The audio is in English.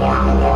Yeah.